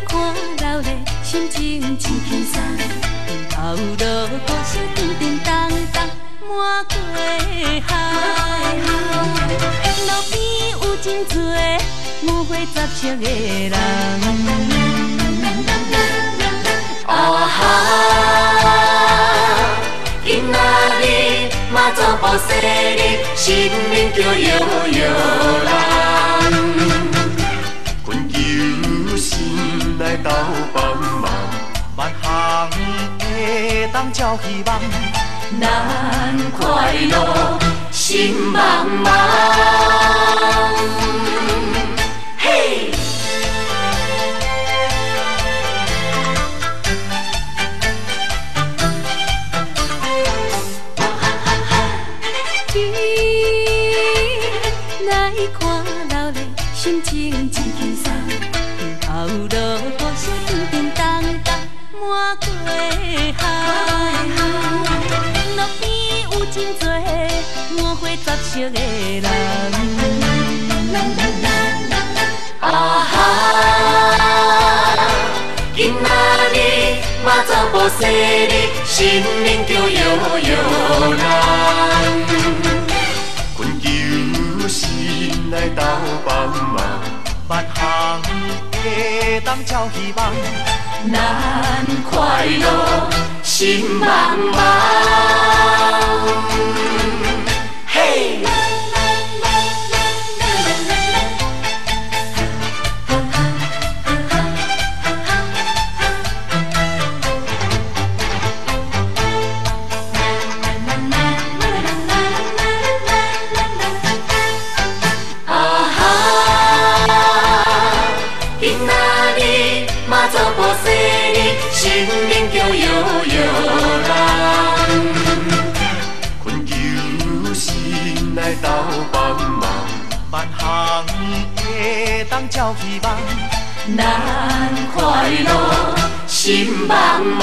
看老的心情真轻松，头路歌声叮叮当当满街行。路边有真多五花杂色的人。啊哈，今仔日妈祖保生日，心灵叫摇摇人。当照希望，咱快乐心茫茫。嘿，你来看老的心情真轻松，头路。满街行，边有真多五花杂色的人。啊哈，今仔日妈祖保生日，心灵就摇摇人。困求神来斗帮忙，万行会当照希望。咱快乐心茫茫，心灵叫摇摇人，困求神来斗帮忙，万行会当照希望，咱快乐心茫茫，